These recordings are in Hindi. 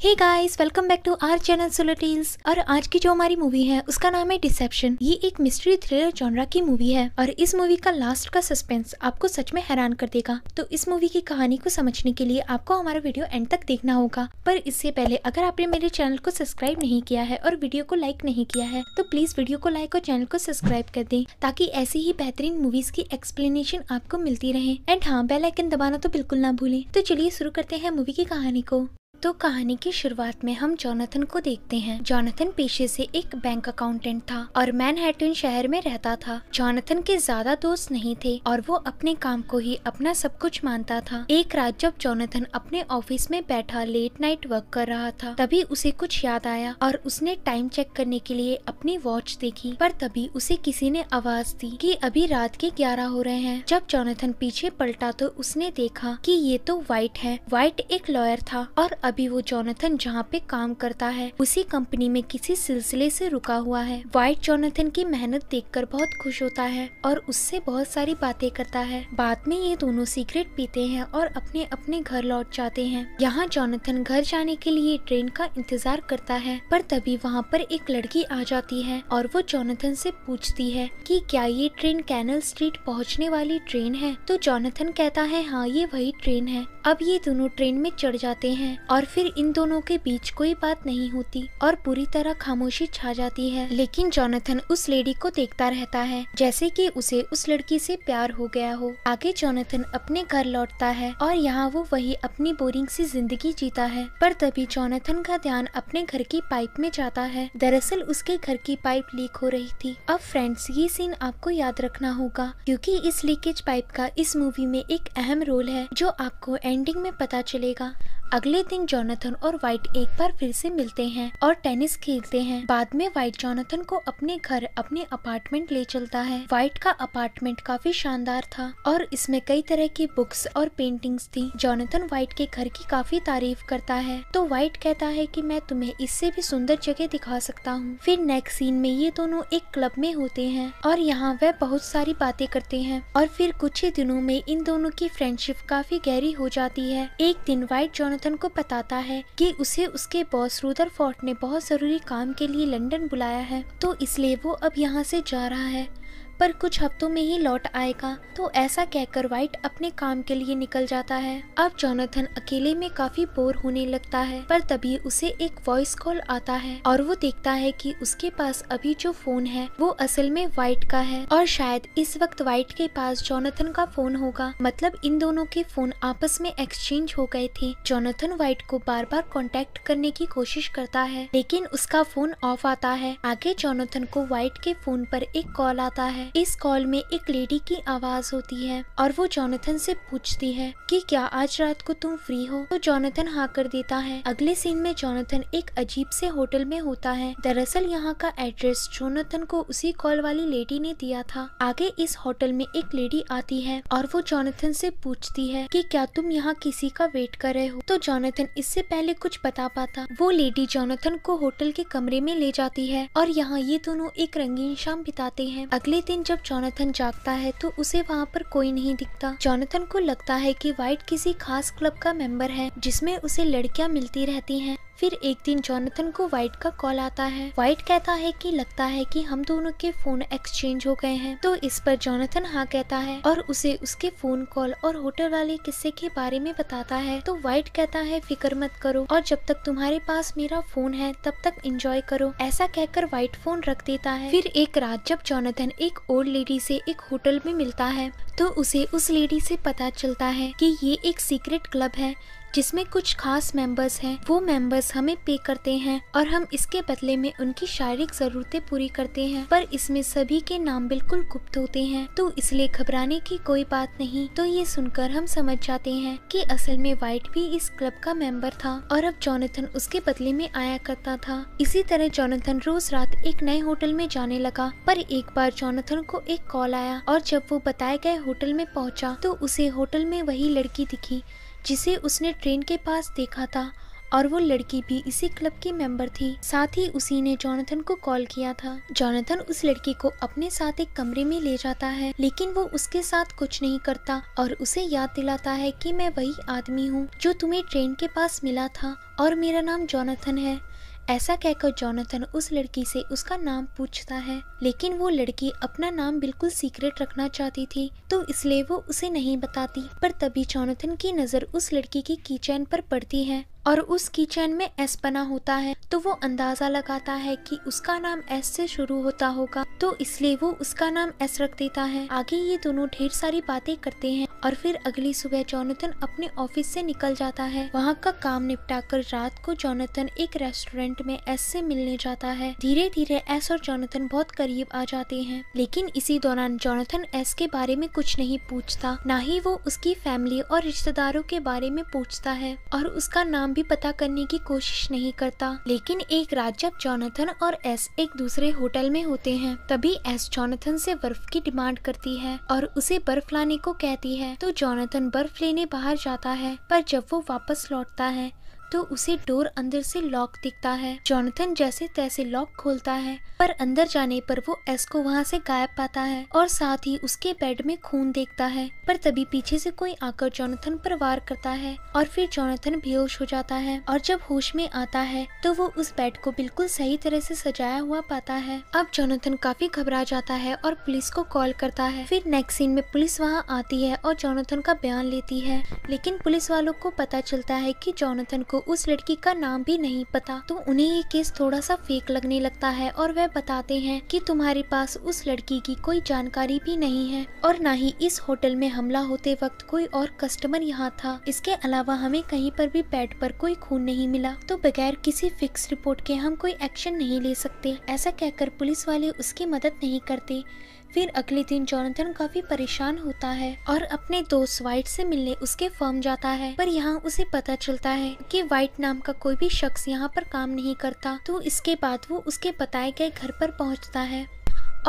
Hey guys welcome back to our channel solar tales और आज की जो हमारी मूवी है, उसका नाम है डिसेप्शन ये एक मिस्ट्री थ्रिलर जॉनरा की मूवी है और इस मूवी का लास्ट का सस्पेंस आपको सच में हैरान कर देगा। तो इस मूवी की कहानी को समझने के लिए आपको हमारा वीडियो एंड तक देखना होगा। पर इससे पहले, अगर आपने मेरे चैनल को सब्सक्राइब नहीं किया है और वीडियो को लाइक नहीं किया है तो प्लीज़ वीडियो को लाइक और चैनल को सब्सक्राइब कर दे, ताकि ऐसी ही बेहतरीन मूवीज़ की एक्सप्लेनेशन आपको मिलती रहे। एंड हाँ बेलाइकन दबाना तो बिल्कुल ना भूले। तो चलिए शुरू करते हैं मूवी की कहानी को। तो कहानी की शुरुआत में हम जॉनथन को देखते हैं। जॉनथन पेशे से एक बैंक अकाउंटेंट था और मैनहट्टन शहर में रहता था। जॉनथन के ज़्यादा दोस्त नहीं थे और वो अपने काम को ही अपना सब कुछ मानता था। एक रात जब जॉनथन अपने ऑफ़िस में बैठा लेट नाइट वर्क कर रहा था, तभी उसे कुछ याद आया और उसने टाइम चेक करने के लिए अपनी वॉच देखी, पर तभी उसे किसी ने आवाज़ दी कि अभी रात के ग्यारह हो रहे हैं। जब जॉनथन पीछे पलटा तो उसने देखा कि ये तो व्हाइट है। व्हाइट एक लॉयर था और अभी वो जोनाथन जहाँ पे काम करता है, उसी कंपनी में किसी सिलसिले से रुका हुआ है। व्हाइट जोनाथन की मेहनत देखकर बहुत खुश होता है और उससे बहुत सारी बातें करता है। बाद में ये दोनों सिगरेट पीते हैं और अपने अपने घर लौट जाते हैं। यहाँ जोनाथन घर जाने के लिए ट्रेन का इंतज़ार करता है, पर तभी वहाँ पर एक लड़की आ जाती है और वो जोनाथन से पूछती है कि क्या ये ट्रेन कैनल स्ट्रीट पहुँचने वाली ट्रेन है? तो जोनाथन कहता है हाँ ये वही ट्रेन है। अब ये दोनों ट्रेन में चढ़ जाते हैं और फिर इन दोनों के बीच कोई बात नहीं होती और पूरी तरह खामोशी छा जाती है। लेकिन जोनाथन उस लेडी को देखता रहता है, जैसे कि उसे उस लड़की से प्यार हो गया हो। आगे जोनाथन अपने घर लौटता है और यहाँ वो वही अपनी बोरिंग सी ज़िंदगी जीता है। पर तभी जोनाथन का ध्यान अपने घर की पाइप में जाता है। दरअसल उसके घर की पाइप लीक हो रही थी। अब फ्रेंड्स, ये सीन आपको याद रखना होगा, क्योंकि इस लीकेज पाइप का इस मूवी में एक अहम रोल है, जो आपको एंडिंग में पता चलेगा। अगले दिन जोनाथन और व्हाइट एक बार फिर से मिलते हैं और टेनिस खेलते हैं। बाद में व्हाइट जोनाथन को अपने घर, अपने अपार्टमेंट ले चलता है। व्हाइट का अपार्टमेंट काफ़ी शानदार था और इसमें कई तरह की बुक्स और पेंटिंग्स थी। जोनाथन व्हाइट के घर की काफ़ी तारीफ़ करता है। तो व्हाइट कहता है कि मैं तुम्हें इससे भी सुंदर जगह दिखा सकता हूँ। फिर नेक्स्ट सीन में ये दोनों एक क्लब में होते हैं और यहाँ वह बहुत सारी बातें करते हैं और फिर कुछ ही दिनों में इन दोनों की फ्रेंडशिप काफ़ी गहरी हो जाती है। एक दिन व्हाइट जोनाथन जोनाथन को बताता है कि उसे उसके बॉस रूदर फोर्ट ने बहुत ज़रूरी काम के लिए लंदन बुलाया है तो इसलिए वो अब यहाँ से जा रहा है। पर कुछ हफ्तों में ही लौट आएगा। तो ऐसा कहकर व्हाइट अपने काम के लिए निकल जाता है। अब जोनाथन अकेले में काफ़ी बोर होने लगता है, पर तभी उसे एक वॉइस कॉल आता है और वो देखता है कि उसके पास अभी जो फ़ोन है, वो असल में व्हाइट का है। और शायद इस वक्त व्हाइट के पास जोनाथन का फ़ोन होगा। मतलब इन दोनों के फ़ोन आपस में एक्सचेंज हो गए थे। जोनाथन व्हाइट को बार बार कॉन्टेक्ट करने की कोशिश करता है, लेकिन उसका फ़ोन ऑफ़ आता है। आगे जोनाथन को व्हाइट के फ़ोन पर एक कॉल आता है। इस कॉल में एक लेडी की आवाज़ होती है और वो जोनाथन से पूछती है कि क्या आज रात को तुम फ्री हो? तो जोनाथन हाँ कर देता है। अगले सीन में जोनाथन एक अजीब से होटल में होता है। दरअसल यहाँ का एड्रेस जोनाथन को उसी कॉल वाली लेडी ने दिया था। आगे इस होटल में एक लेडी आती है और वो जोनाथन से पूछती है कि क्या तुम यहाँ किसी का वेट कर रहे हो? तो जोनाथन इससे पहले कुछ बता पाता। वो लेडी जोनाथन को होटल के कमरे में ले जाती है और यहाँ ये दोनों एक रंगीन शाम बिताते हैं। अगले दिन जब जॉनथन जागता है तो उसे वहाँ पर कोई नहीं दिखता। जोनाथन को लगता है कि व्हाइट किसी खास क्लब का मेंबर है, जिसमें उसे लड़कियाँ मिलती रहती हैं। फिर एक दिन जॉनथन को व्हाइट का कॉल आता है। व्हाइट कहता है कि लगता है कि हम दोनों के फ़ोन एक्सचेंज हो गए हैं। तो इस पर जॉनथन हाँ कहता है और उसे उसके फ़ोन कॉल और होटल वाले किस्से के बारे में बताता है। तो व्हाइट कहता है, फ़िक्र मत करो और जब तक तुम्हारे पास मेरा फ़ोन है, तब तक एंजॉय करो। ऐसा कहकर व्हाइट फ़ोन रख देता है। फिर एक रात जब जॉनथन एक ओल्ड लेडी से एक होटल में मिलता है तो उसे उस लेडी से पता चलता है कि ये एक सीक्रेट क्लब है। जिसमें कुछ खास मेंबर्स हैं, वो मेंबर्स हमें पे करते हैं और हम इसके बदले में उनकी शारीरिक जरूरतें पूरी करते हैं। पर इसमें सभी के नाम बिल्कुल गुप्त होते हैं तो इसलिए घबराने की कोई बात नहीं। तो ये सुनकर हम समझ जाते हैं कि असल में व्हाइट भी इस क्लब का मेंबर था और अब जॉनथन उसके बदले में आया करता था। इसी तरह जॉनथन रोज रात एक नए होटल में जाने लगा, पर एक बार जॉनथन को एक कॉल आया और जब वो बताए गए होटल में पहुँचा तो उसे होटल में वही लड़की दिखी। जिसे उसने ट्रेन के पास देखा था और वो लड़की भी इसी क्लब की मेंबर थी। साथ ही उसी ने जॉनथन को कॉल किया था। जॉनथन उस लड़की को अपने साथ एक कमरे में ले जाता है, लेकिन वो उसके साथ कुछ नहीं करता और उसे याद दिलाता है कि मैं वही आदमी हूँ जो तुम्हें ट्रेन के पास मिला था और मेरा नाम जॉनथन है। ऐसा कहकर जोनाथन उस लड़की से उसका नाम पूछता है। लेकिन वो लड़की अपना नाम बिल्कुल सीक्रेट रखना चाहती थी तो इसलिए वो उसे नहीं बताती। पर तभी जोनाथन की नज़र उस लड़की की कीचैन पर पड़ती है। और उस किचन में एस बना होता है तो वो अंदाज़ा लगाता है कि उसका नाम एस से शुरू होता होगा तो इसलिए वो उसका नाम एस रख देता है। आगे ये दोनों ढेर सारी बातें करते हैं और फिर अगली सुबह जॉनथन अपने ऑफ़िस से निकल जाता है। वहाँ का काम निपटा कर रात को जॉनथन एक रेस्टोरेंट में एस से मिलने जाता है। धीरे धीरे एस और जॉनथन बहुत करीब आ जाते हैं, लेकिन इसी दौरान जॉनथन एस के बारे में कुछ नहीं पूछता, न ही वो उसकी फैमिली और रिश्तेदारों के बारे में पूछता है और उसका नाम भी पता करने की कोशिश नहीं करता। लेकिन एक रात जब जॉनथन और एस एक दूसरे होटल में होते हैं, तभी एस जॉनथन से बर्फ़ की डिमांड करती है और उसे बर्फ़ लाने को कहती है। तो जॉनथन बर्फ़ लेने बाहर जाता है, पर जब वो वापस लौटता है तो उसे डोर अंदर से लॉक दिखता है। जॉनथन जैसे तैसे लॉक खोलता है, पर अंदर जाने पर वो एस को वहाँ से गायब पाता है और साथ ही उसके बेड में खून देखता है। पर तभी पीछे से कोई आकर जॉनथन पर वार करता है और फिर जॉनथन बेहोश हो जाता है और जब होश में आता है तो वो उस बेड को बिल्कुल सही तरह से सजाया हुआ पाता है। अब जॉनथन काफ़ी घबरा जाता है और पुलिस को कॉल करता है। फिर नेक्स्ट सीन में पुलिस वहाँ आती है और जॉनथन का बयान लेती है। लेकिन पुलिस वालों को पता चलता है की जॉनथन को उस लड़की का नाम भी नहीं पता तो उन्हें ये केस थोड़ा सा फेक लगने लगता है और वह बताते हैं कि तुम्हारे पास उस लड़की की कोई जानकारी भी नहीं है और न ही इस होटल में हमला होते वक्त कोई और कस्टमर यहाँ था। इसके अलावा हमें कहीं पर भी बेड पर कोई खून नहीं मिला तो बगैर किसी फिक्स रिपोर्ट के हम कोई एक्शन नहीं ले सकते। ऐसा कहकर पुलिस वाले उसकी मदद नहीं करते। फिर अगले दिन जॉनथन काफ़ी परेशान होता है और अपने दोस्त व्हाइट से मिलने उसके फर्म जाता है। पर यहाँ उसे पता चलता है कि व्हाइट नाम का कोई भी शख्स यहाँ पर काम नहीं करता तो इसके बाद वो उसके बताए गए घर पर पहुँचता है।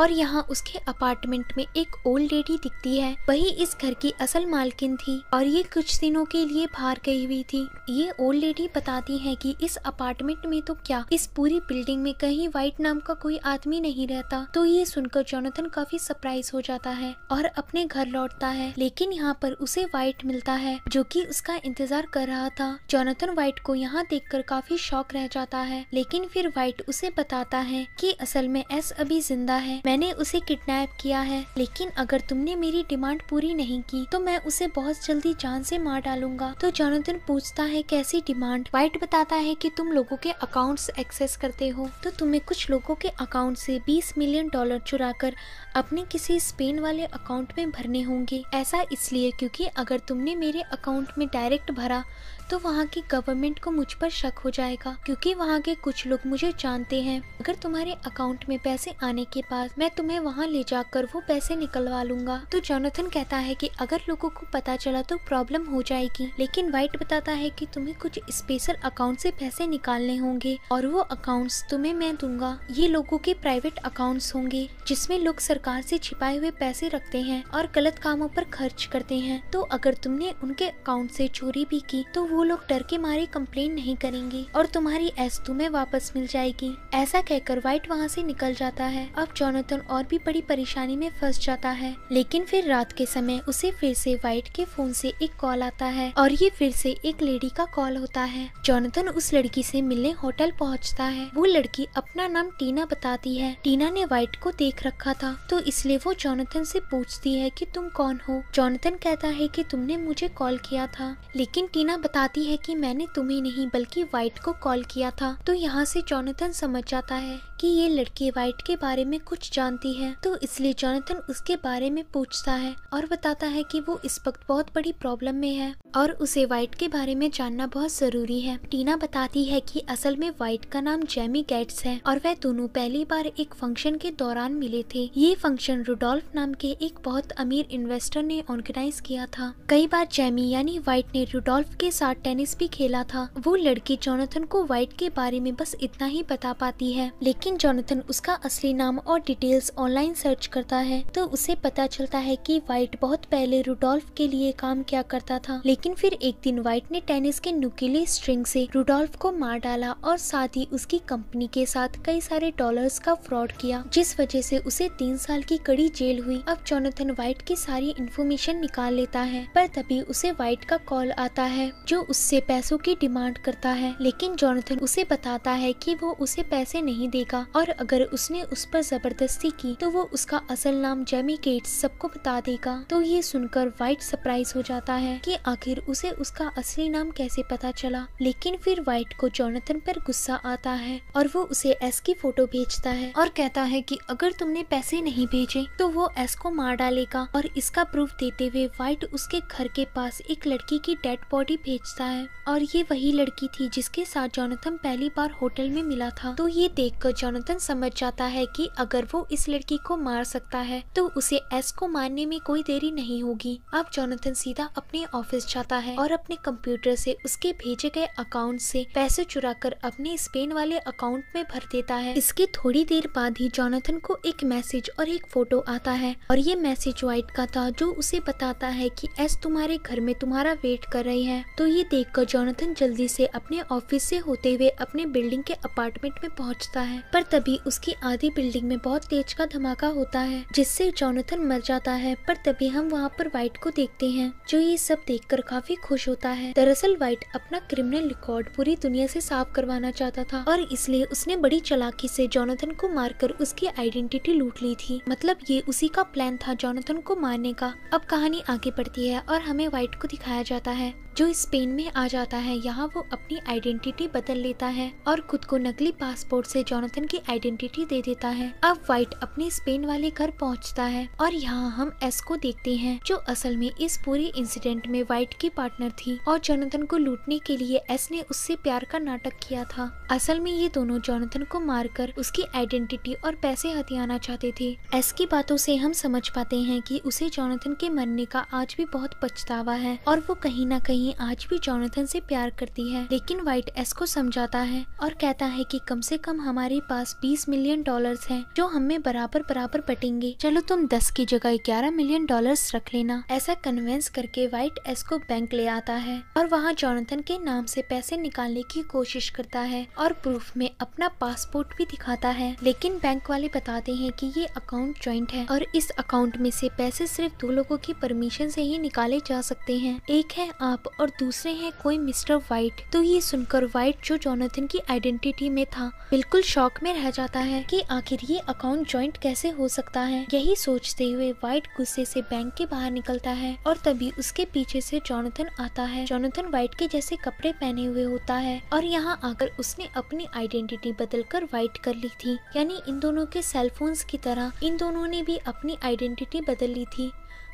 और यहाँ उसके अपार्टमेंट में एक ओल्ड लेडी दिखती है। वही इस घर की असल मालकिन थी और ये कुछ दिनों के लिए बाहर गई हुई थी। ये ओल्ड लेडी बताती है कि इस अपार्टमेंट में तो क्या इस पूरी बिल्डिंग में कहीं व्हाइट नाम का कोई आदमी नहीं रहता? तो ये सुनकर जोनाथन काफ़ी सरप्राइज़ हो जाता है और अपने घर लौटता है। लेकिन यहाँ पर उसे व्हाइट मिलता है, जो की उसका इंतज़ार कर रहा था। जोनाथन व्हाइट को यहाँ देख काफ़ी शौक रह जाता है। लेकिन फिर व्हाइट उसे बताता है की असल में एस अभी ज़िंदा है। मैंने उसे किडनैप किया है। लेकिन अगर तुमने मेरी डिमांड पूरी नहीं की तो मैं उसे बहुत जल्दी जान से मार डालूँगा। तो जोनाथन पूछता है, कैसी डिमांड? व्हाइट बताता है कि तुम लोगों के अकाउंट्स एक्सेस करते हो। तो तुम्हें कुछ लोगों के अकाउंट से 20 मिलियन डॉलर चुरा कर अपने किसी स्पेन वाले अकाउंट में भरने होंगे। ऐसा इसलिए क्योंकि अगर तुमने मेरे अकाउंट में डायरेक्ट भरा तो वहाँ की गवर्नमेंट को मुझ पर शक हो जाएगा, क्योंकि वहाँ के कुछ लोग मुझे जानते हैं। अगर तुम्हारे अकाउंट में पैसे आने के बाद मैं तुम्हें वहाँ ले जाकर वो पैसे निकलवा लूँगा तो जोनाथन कहता है कि अगर लोगों को पता चला तो प्रॉब्लम हो जाएगी, लेकिन व्हाइट बताता है कि तुम्हें कुछ स्पेशल अकाउंट से पैसे निकालने होंगे, और वो अकाउंट्स तुम्हें मैं दूँगा। ये लोगों के प्राइवेट अकाउंट्स होंगे, जिसमें लोग सरकार से छिपाए हुए पैसे रखते हैं और गलत कामों पर खर्च करते हैं। तो अगर तुमने उनके अकाउंट से चोरी भी की तो वो लोग डर के मारे कंप्लेन नहीं करेंगे और तुम्हारी एस तुम्हें वापस मिल जाएगी। ऐसा कहकर व्हाइट वहाँ से निकल जाता है। अब जोनाथन और भी बड़ी परेशानी में फंस जाता है। लेकिन फिर रात के समय उसे फिर से व्हाइट के फ़ोन से एक कॉल आता है और ये फिर से एक लेडी का कॉल होता है। जोनाथन उस लड़की से मिलने होटल पहुँचता है। वो लड़की अपना नाम टीना बताती है। टीना ने व्हाइट को देख रखा था तो इसलिए वो जोनाथन से पूछती है कि तुम कौन हो? जोनाथन कहता है कि तुमने मुझे कॉल किया था। लेकिन टीना बताती है कि मैंने तुम्हें नहीं, बल्कि व्हाइट को कॉल किया था। तो यहाँ से जोनाथन समझ जाता है। कि ये लड़की व्हाइट के बारे में कुछ जानती है। तो इसलिए जोनाथन उसके बारे में पूछता है और बताता है कि वो इस वक्त बहुत बड़ी प्रॉब्लम में है और उसे व्हाइट के बारे में जानना बहुत ज़रूरी है। टीना बताती है कि असल में व्हाइट का नाम जेमी गेट्स है और वह दोनों पहली बार एक फ़ंक्शन के दौरान मिले थे। ये फ़ंक्शन रुडोल्फ नाम के एक बहुत अमीर इन्वेस्टर ने ऑर्गेनाइज किया था। कई बार जेमी यानी व्हाइट ने रुडोल्फ के साथ टेनिस भी खेला था। वो लड़की जोनाथन को व्हाइट के बारे में बस इतना ही बता पाती है। लेकिन लेकिन जोनाथन उसका असली नाम और डिटेल्स ऑनलाइन सर्च करता है तो उसे पता चलता है कि व्हाइट बहुत पहले रुडोल्फ के लिए काम किया करता था। लेकिन फिर एक दिन व्हाइट ने टेनिस के नुकीले स्ट्रिंग से रुडोल्फ को मार डाला और साथ ही उसकी कंपनी के साथ कई सारे डॉलर्स का फ्रॉड किया, जिस वजह से उसे तीन साल की कड़ी जेल हुई। अब जोनाथन व्हाइट की सारी इन्फॉर्मेशन निकाल लेता है, पर तभी उसे व्हाइट का कॉल आता है, जो उससे पैसों की डिमांड करता है। लेकिन जोनाथन उसे बताता है कि वो उसे पैसे नहीं देगा। और अगर उसने उस पर ज़बरदस्ती की तो वो उसका असल नाम जेमी गेट्स सबको बता देगा। तो ये सुनकर व्हाइट सरप्राइज़ हो जाता है कि आखिर उसे उसका असली नाम कैसे पता चला। लेकिन फिर व्हाइट को जोनाथन पर गुस्सा आता है और वो उसे एस की फ़ोटो भेजता है और कहता है कि अगर तुमने पैसे नहीं भेजे तो वो एस को मार डालेगा। और इसका प्रूफ देते हुए व्हाइट उसके घर के पास एक लड़की की डेड बॉडी भेजता है। और ये वही लड़की थी जिसके साथ जोनाथन पहली बार होटल में मिला था। तो ये देख देखकर जोनाथन समझ जाता है कि अगर वो इस लड़की को मार सकता है तो उसे एस को मारने में कोई देरी नहीं होगी। अब जोनाथन सीधा अपने ऑफ़िस जाता है और अपने कंप्यूटर से उसके भेजे गए अकाउंट से पैसे चुरा कर अपने स्पेन वाले अकाउंट में भर देता है। इसके थोड़ी देर बाद ही जोनाथन को एक मैसेज और एक फ़ोटो आता है और ये मैसेज व्हाइट का था जो उसे बताता है कि एस तुम्हारे घर में तुम्हारा वेट कर रही है। तो ये देखकर जोनाथन जल्दी से अपने ऑफ़िस से होते हुए अपने बिल्डिंग के अपार्टमेंट में पहुँचता है। पर तभी उसकी आधी बिल्डिंग में बहुत तेज का धमाका होता है, जिससे जोनाथन मर जाता है, पर तभी हम वहाँ पर व्हाइट को देखते हैं, जो ये सब देखकर काफ़ी खुश होता है। दरअसल व्हाइट अपना क्रिमिनल रिकॉर्ड पूरी दुनिया से साफ़ करवाना चाहता था, और इसलिए उसने बड़ी चलाकी से जोनाथन को मारकर उसकी आइडेंटिटी लूट ली थी। मतलब ये उसी का प्लान था जोनाथन को मारने का। अब कहानी आगे बढ़ती है, और हमें व्हाइट को दिखाया जाता है। जो स्पेन में आ जाता है, यहाँ वो अपनी आइडेंटिटी बदल लेता है और खुद को नकली पासपोर्ट से जोनाथन की आइडेंटिटी दे देता है। अब व्हाइट अपने स्पेन वाले घर पहुँचता है और यहाँ हम एस को देखते हैं, जो असल में इस पूरे इंसिडेंट में व्हाइट की पार्टनर थी और जोनाथन को लूटने के लिए एस ने उससे प्यार का नाटक किया था। असल में ये दोनों जोनाथन को मारकर उसकी आइडेंटिटी और पैसे हथियाना चाहते थे। एस की बातों से हम समझ पाते हैं कि उसे जोनाथन के मरने का आज भी बहुत पछतावा है और वो कहीं ना कहीं आज भी जोनाथन से प्यार करती है। लेकिन व्हाइट एस को समझाता है और कहता है कि कम से कम हमारे पास 20 मिलियन डॉलर्स हैं, जो हमें बराबर बराबर बटेंगे। चलो तुम 10 की जगह 11 मिलियन डॉलर्स रख लेना। ऐसा कन्विंस करके व्हाइट एस को बैंक ले आता है और वहाँ जोनाथन के नाम से पैसे निकालने की कोशिश करता है और प्रूफ में अपना पासपोर्ट भी दिखाता है। लेकिन बैंक वाले बताते हैं कि ये अकाउंट ज्वाइंट है और इस अकाउंट में से पैसे सिर्फ़ दो लोगों की परमिशन से ही निकाले जा सकते हैं। एक है आप और दूसरे हैं कोई मिस्टर व्हाइट। तो ये सुनकर व्हाइट जो जोनाथन की आइडेंटिटी में था, बिल्कुल शॉक में रह जाता है कि आखिर ये अकाउंट ज्वाइंट कैसे हो सकता है। यही सोचते हुए व्हाइट गुस्से से बैंक के बाहर निकलता है और तभी उसके पीछे से जोनाथन आता है। जोनाथन व्हाइट के जैसे कपड़े पहने हुए होता है और यहाँ आकर उसने अपनी आइडेंटिटी बदल कर व्हाइट कर ली थी। यानी इन दोनों के सेलफोन्स की तरह इन दोनों ने भी अपनी आइडेंटिटी बदल ली थी।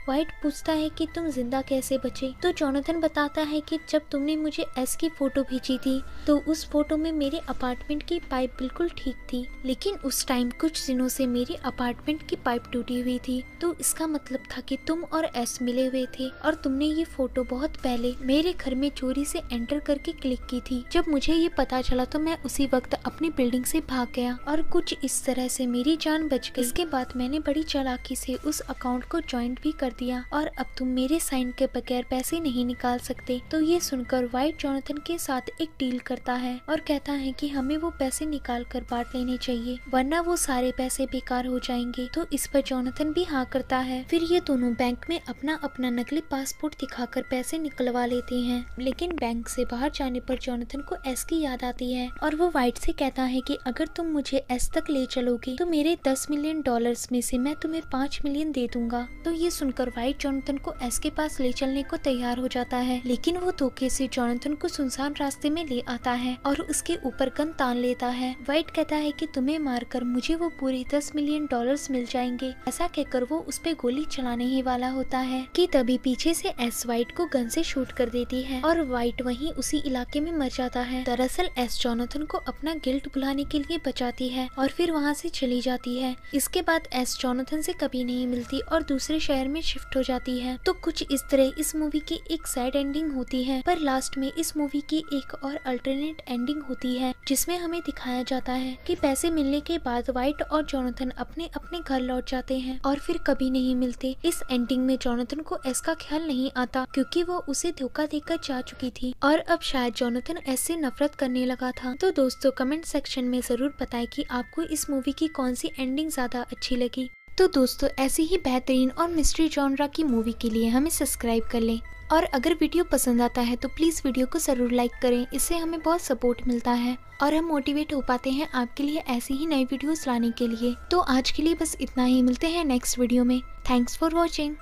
व्हाइट पूछता है कि तुम ज़िंदा कैसे बचे? तो जोनाथन बताता है कि जब तुमने मुझे एस की फ़ोटो भेजी थी तो उस फ़ोटो में मेरे अपार्टमेंट की पाइप बिल्कुल ठीक थी, लेकिन उस टाइम कुछ दिनों से मेरे अपार्टमेंट की पाइप टूटी हुई थी। तो इसका मतलब था कि तुम और एस मिले हुए थे, और तुमने ये फ़ोटो बहुत पहले मेरे घर में चोरी से एंटर करके क्लिक की थी। जब मुझे ये पता चला तो मैं उसी वक्त अपनी बिल्डिंग से भाग गया, और कुछ इस तरह से मेरी जान बच गई। इसके बाद मैंने बड़ी चालाकी से उस अकाउंट को ज्वाइंट भी कर दिया और अब तुम मेरे साइन के बगैर पैसे नहीं निकाल सकते। तो ये सुनकर व्हाइट जोनाथन के साथ एक डील करता है और कहता है कि हमें वो पैसे निकाल कर बांट लेने चाहिए, वरना वो सारे पैसे बेकार हो जाएँगे। तो इस पर जोनाथन भी हाँ करता है। फिर ये दोनों बैंक में अपना अपना नकली पासपोर्ट दिखाकर पैसे निकलवा लेते हैं। लेकिन बैंक से बाहर जाने पर जोनाथन को एस की याद आती है और वो व्हाइट से कहता है कि अगर तुम मुझे एस तक ले चलोगे तो मेरे दस मिलियन डॉलर्स में से मैं तुम्हें पाँच मिलियन दे दूँगा। तो ये सुनकर व्हाइट जोनाथन को एस के पास ले चलने को तैयार हो जाता है। लेकिन वो धोखे से जोनाथन को सुनसान रास्ते में ले आता है और उसके ऊपर गन तान लेता है। व्हाइट कहता है कि तुम्हें मारकर मुझे वो पूरे दस मिलियन डॉलर्स मिल जाएँगे। ऐसा कहकर वो उस पे गोली चलाने ही वाला होता है कि तभी पीछे से एस व्हाइट को गन से शूट कर देती है और व्हाइट वहीं उसी इलाके में मर जाता है। दरअसल एस जोनाथन को अपना गिल्ट भुलाने के लिए बचाती है और फिर वहाँ से चली जाती है। इसके बाद एस जोनाथन से कभी नहीं मिलती और दूसरे शहर में शिफ्ट हो जाती है। तो कुछ इस तरह इस मूवी की एक सैड एंडिंग होती है, पर लास्ट में इस मूवी की एक और अल्टरनेट एंडिंग होती है, जिसमें हमें दिखाया जाता है कि पैसे मिलने के बाद व्हाइट और जोनाथन अपने अपने घर लौट जाते हैं और फिर कभी नहीं मिलते। इस एंडिंग में जोनाथन को का ख्याल नहीं आता, क्योंकि वो उसे धोखा देकर जा चुकी थी और अब शायद जोनाथन एस से नफरत करने लगा था। तो दोस्तों कमेंट सेक्शन में ज़रूर बताएँ कि आपको इस मूवी की कौन सी एंडिंग ज़्यादा अच्छी लगी। तो दोस्तों, ऐसी ही बेहतरीन और मिस्ट्री जॉनरा की मूवी के लिए हमें सब्सक्राइब कर लें। और अगर वीडियो पसंद आता है तो प्लीज़ वीडियो को ज़रूर लाइक करें। इससे हमें बहुत सपोर्ट मिलता है और हम मोटिवेट हो पाते हैं आपके लिए ऐसी ही नई वीडियोस लाने के लिए। तो आज के लिए बस इतना ही। मिलते हैं नेक्स्ट वीडियो में। Thanks for watching